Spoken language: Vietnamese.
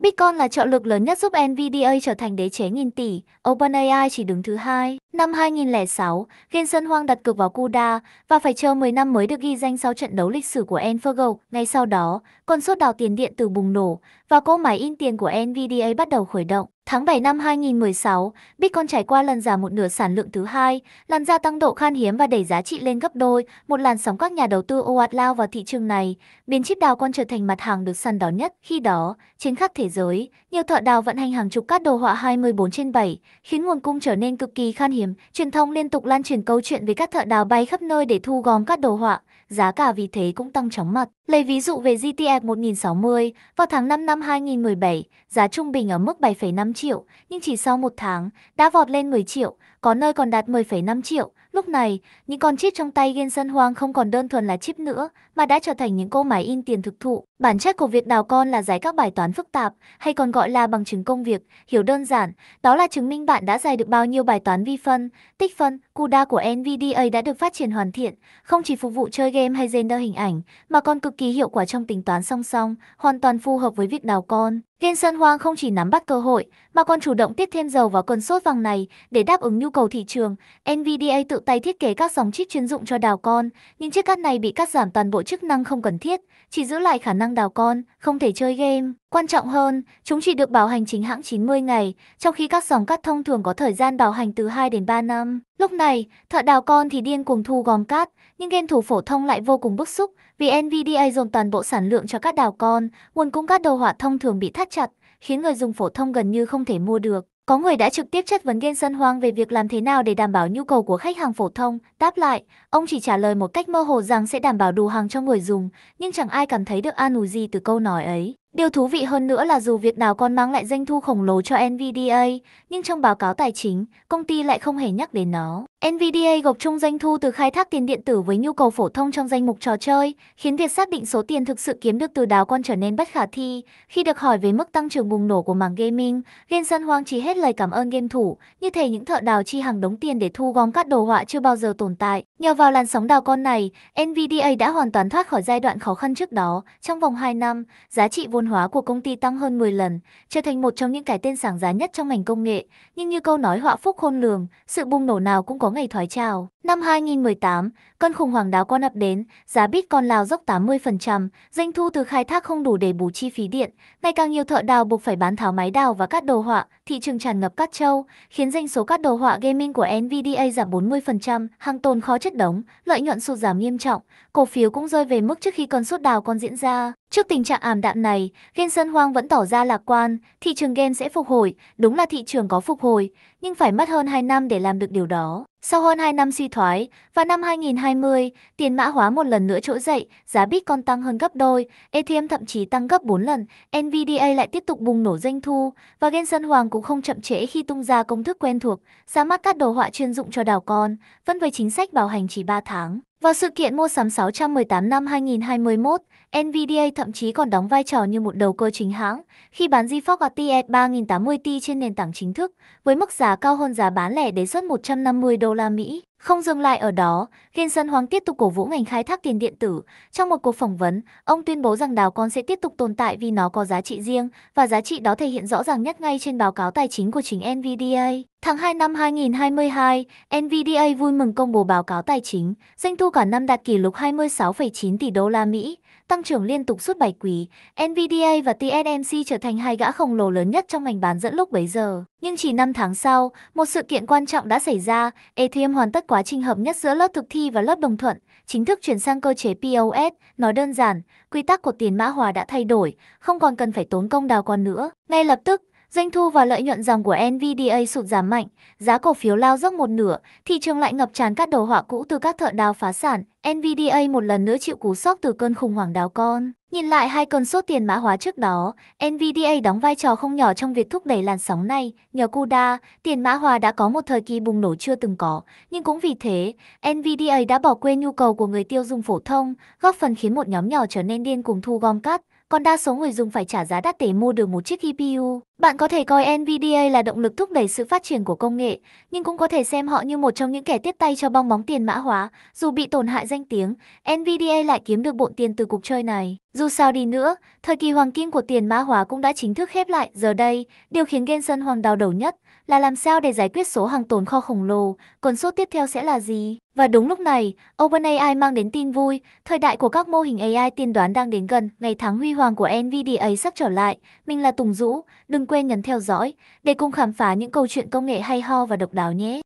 Bitcoin là trợ lực lớn nhất giúp Nvidia trở thành đế chế nghìn tỷ, OpenAI chỉ đứng thứ hai. Năm 2006, Jensen Huang đặt cược vào CUDA và phải chờ 10 năm mới được ghi danh sau trận đấu lịch sử của Enfergo. Ngay sau đó, con sốt đào tiền điện tử bùng nổ và cỗ máy in tiền của Nvidia bắt đầu khởi động. Tháng 7 năm 2016, Bitcoin trải qua lần giảm một nửa sản lượng thứ hai, làm gia tăng độ khan hiếm và đẩy giá trị lên gấp đôi. Một làn sóng các nhà đầu tư ồ ạt lao vào thị trường này, biến chip đào con trở thành mặt hàng được săn đón nhất. Khi đó, trên khắp thế giới, nhiều thợ đào vận hành hàng chục các đồ họa 24 trên 7, khiến nguồn cung trở nên cực kỳ khan hiếm. Truyền thông liên tục lan truyền câu chuyện về các thợ đào bay khắp nơi để thu gom các đồ họa, giá cả vì thế cũng tăng chóng mặt. Lấy ví dụ về GTX 1060, vào tháng 5 năm 2017, giá trung bình ở mức 7,5 triệu, nhưng chỉ sau một tháng, đã vọt lên 10 triệu, có nơi còn đạt 10,5 triệu. Lúc này, những con chip trong tay Gensân Hoang không còn đơn thuần là chip nữa, mà đã trở thành những cô máy in tiền thực thụ. Bản chất của việc đào con là giải các bài toán phức tạp, hay còn gọi là bằng chứng công việc, hiểu đơn giản, đó là chứng minh bạn đã giải được bao nhiêu bài toán vi phân, tích phân, CUDA của NVDA đã được phát triển hoàn thiện, không chỉ phục vụ chơi game hay render hình ảnh, mà còn cực kỳ hiệu quả trong tính toán song song, hoàn toàn phù hợp với việc đào con. Gensân Hoang không chỉ nắm bắt cơ hội, mà còn chủ động tiếp thêm dầu vào cơn sốt vàng này để đáp ứng nhu cầu thị trường. NVDA tự tay thiết kế các dòng chip chuyên dụng cho đào con, nhưng chiếc cắt này bị cắt giảm toàn bộ chức năng không cần thiết, chỉ giữ lại khả năng đào con, không thể chơi game. Quan trọng hơn, chúng chỉ được bảo hành chính hãng 90 ngày, trong khi các dòng cắt thông thường có thời gian bảo hành từ 2 đến 3 năm. Lúc này, thợ đào con thì điên cuồng thu gom cát, nhưng game thủ phổ thông lại vô cùng bức xúc vì NVDA dồn toàn bộ sản lượng cho các đào con, nguồn cung cát đồ họa thông thường bị thắt chặt, khiến người dùng phổ thông gần như không thể mua được. Có người đã trực tiếp chất vấn Gensân Hoang về việc làm thế nào để đảm bảo nhu cầu của khách hàng phổ thông. Đáp lại, ông chỉ trả lời một cách mơ hồ rằng sẽ đảm bảo đủ hàng cho người dùng, nhưng chẳng ai cảm thấy được an ủi gì từ câu nói ấy. Điều thú vị hơn nữa là dù việc nào con mang lại doanh thu khổng lồ cho NVDA, nhưng trong báo cáo tài chính, công ty lại không hề nhắc đến nó. NVDA gộp chung doanh thu từ khai thác tiền điện tử với nhu cầu phổ thông trong danh mục trò chơi, khiến việc xác định số tiền thực sự kiếm được từ đào con trở nên bất khả thi. Khi được hỏi về mức tăng trưởng bùng nổ của mảng gaming, Genshin Hoang chỉ hết lời cảm ơn game thủ, như thể những thợ đào chi hàng đống tiền để thu gom các đồ họa chưa bao giờ tồn tại. Nhờ vào làn sóng đào con này, NVDA đã hoàn toàn thoát khỏi giai đoạn khó khăn trước đó. Trong vòng 2 năm, giá trị vốn hóa của công ty tăng hơn 10 lần, trở thành một trong những cái tên sáng giá nhất trong ngành công nghệ. Nhưng như câu nói họa phúc khôn lường, sự bùng nổ nào cũng có ngày thoái trào. Năm 2018, cơn khủng hoảng đáo con ập đến, giá Bitcoin lao dốc 80%, doanh thu từ khai thác không đủ để bù chi phí điện, ngày càng nhiều thợ đào buộc phải bán tháo máy đào và các đồ họa, thị trường tràn ngập cát trâu, khiến doanh số các đồ họa gaming của Nvidia giảm 40%, hàng tồn khó chất đống, lợi nhuận sụt giảm nghiêm trọng, cổ phiếu cũng rơi về mức trước khi cơn sốt đào con diễn ra. Trước tình trạng ảm đạm này, Genshin Hoang vẫn tỏ ra lạc quan, thị trường game sẽ phục hồi, đúng là thị trường có phục hồi, nhưng phải mất hơn 2 năm để làm được điều đó. Sau hơn 2 năm suy thoái, vào năm 2020, tiền mã hóa một lần nữa trỗi dậy, giá Bitcoin tăng hơn gấp đôi, Ethereum thậm chí tăng gấp 4 lần, NVDA lại tiếp tục bùng nổ doanh thu, và Genshin Hoàng cũng không chậm trễ khi tung ra công thức quen thuộc, ra mắt các đồ họa chuyên dụng cho đào con, vẫn với chính sách bảo hành chỉ 3 tháng. Vào sự kiện mua sắm 618 năm 2021, NVDA thậm chí còn đóng vai trò như một đầu cơ chính hãng khi bán GeForce RTX 3080 Ti trên nền tảng chính thức với mức giá cao hơn giá bán lẻ đề xuất 150 đô la Mỹ. Không dừng lại ở đó, Genshin Hoàng tiếp tục cổ vũ ngành khai thác tiền điện tử. Trong một cuộc phỏng vấn, ông tuyên bố rằng đào con sẽ tiếp tục tồn tại vì nó có giá trị riêng và giá trị đó thể hiện rõ ràng nhất ngay trên báo cáo tài chính của chính NVDA. Tháng 2 năm 2022, NVDA vui mừng công bố báo cáo tài chính, doanh thu cả năm đạt kỷ lục 26,9 tỷ đô la Mỹ, tăng trưởng liên tục suốt 7 quý. NVDA và TSMC trở thành hai gã khổng lồ lớn nhất trong ngành bán dẫn lúc bấy giờ. Nhưng chỉ 5 tháng sau, một sự kiện quan trọng đã xảy ra, Ethereum hoàn tất quá trình hợp nhất giữa lớp thực thi và lớp đồng thuận, chính thức chuyển sang cơ chế POS. Nói đơn giản, quy tắc của tiền mã hóa đã thay đổi, không còn cần phải tốn công đào con nữa. Ngay lập tức, Doanh thu và lợi nhuận dòng của NVDA sụt giảm mạnh, giá cổ phiếu lao dốc một nửa, thị trường lại ngập tràn các đồ họa cũ từ các thợ đào phá sản. NVDA một lần nữa chịu cú sốc từ cơn khủng hoảng đào con. Nhìn lại hai cơn sốt tiền mã hóa trước đó, NVDA đóng vai trò không nhỏ trong việc thúc đẩy làn sóng này. Nhờ CUDA, tiền mã hóa đã có một thời kỳ bùng nổ chưa từng có, nhưng cũng vì thế, NVDA đã bỏ quên nhu cầu của người tiêu dùng phổ thông, góp phần khiến một nhóm nhỏ trở nên điên cuồng thu gom cát, còn đa số người dùng phải trả giá đắt để mua được một chiếc GPU. Bạn có thể coi Nvidia là động lực thúc đẩy sự phát triển của công nghệ, nhưng cũng có thể xem họ như một trong những kẻ tiếp tay cho bong bóng tiền mã hóa. Dù bị tổn hại danh tiếng, Nvidia lại kiếm được bộn tiền từ cuộc chơi này. Dù sao đi nữa, thời kỳ hoàng kim của tiền mã hóa cũng đã chính thức khép lại. Giờ đây, điều khiến Jensen Hoàng đau đầu nhất là làm sao để giải quyết số hàng tồn kho khổng lồ, còn số tiếp theo sẽ là gì? Và đúng lúc này, OpenAI mang đến tin vui, thời đại của các mô hình AI tiên đoán đang đến gần, ngày tháng huy hoàng của NVIDIA sắp trở lại. Mình là Tùng Dũ, đừng quên nhấn theo dõi để cùng khám phá những câu chuyện công nghệ hay ho và độc đáo nhé.